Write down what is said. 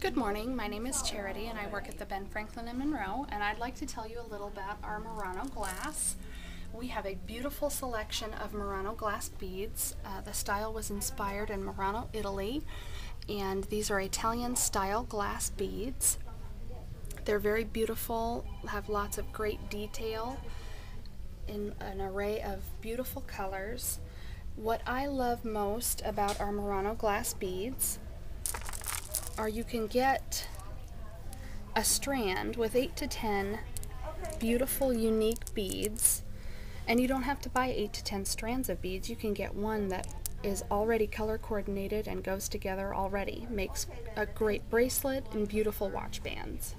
Good morning, my name is Charity and I work at the Ben Franklin in Monroe and I'd like to tell you a little about our Murano glass. We have a beautiful selection of Murano glass beads. Uh, the style was inspired in Murano, Italy and these are Italian style glass beads. They're very beautiful, have lots of great detail in an array of beautiful colors. What I love most about our Murano glass beads are you can get a strand with 8 to 10 beautiful unique beads. And you don't have to buy 8 to 10 strands of beads. You can get one that is already color coordinated and goes together already makes a great bracelet and beautiful watch bands